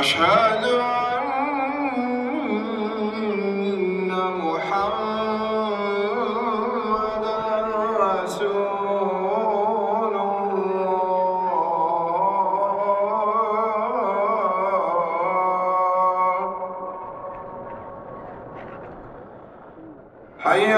أشهد أن محمدا رسول الله. حي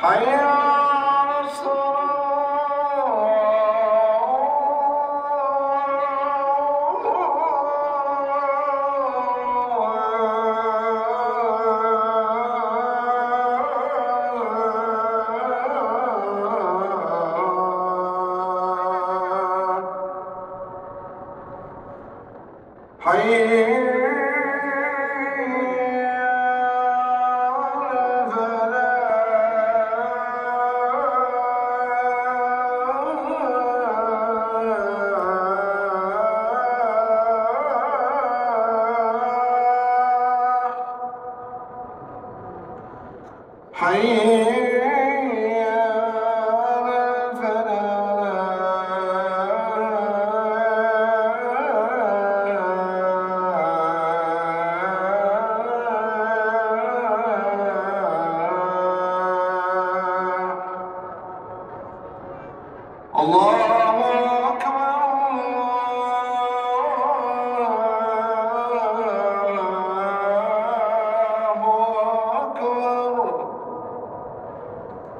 Amen. حي Allah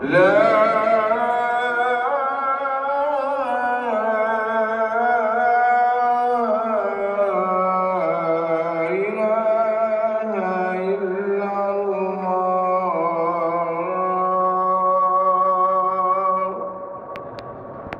لا